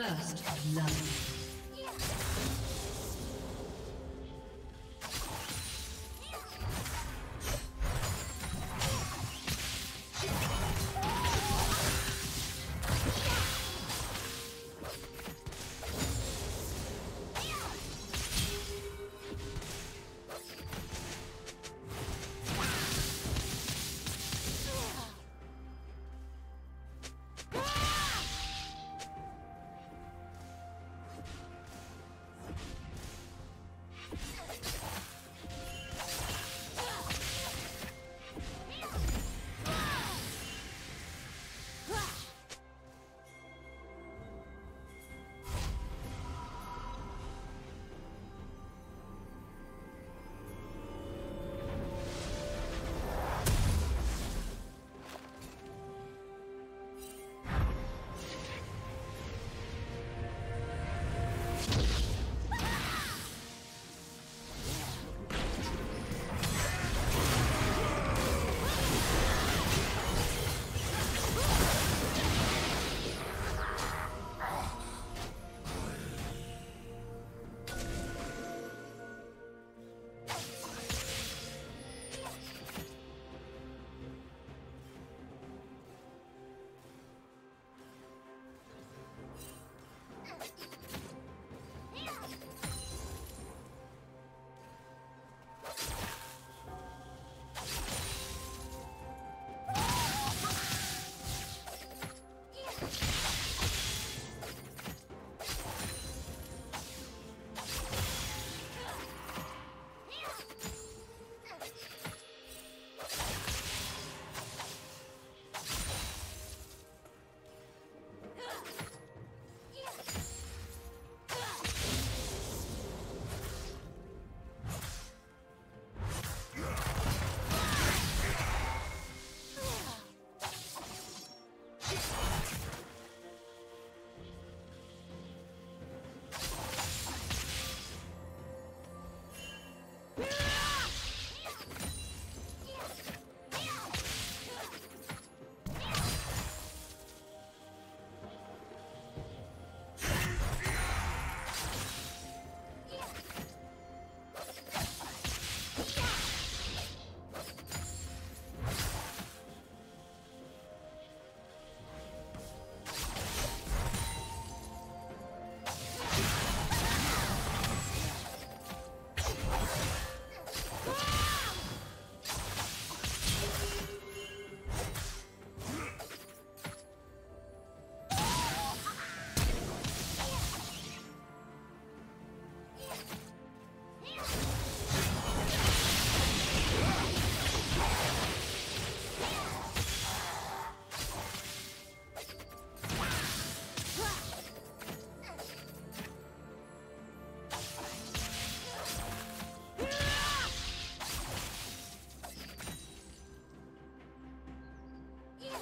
First love.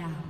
Down.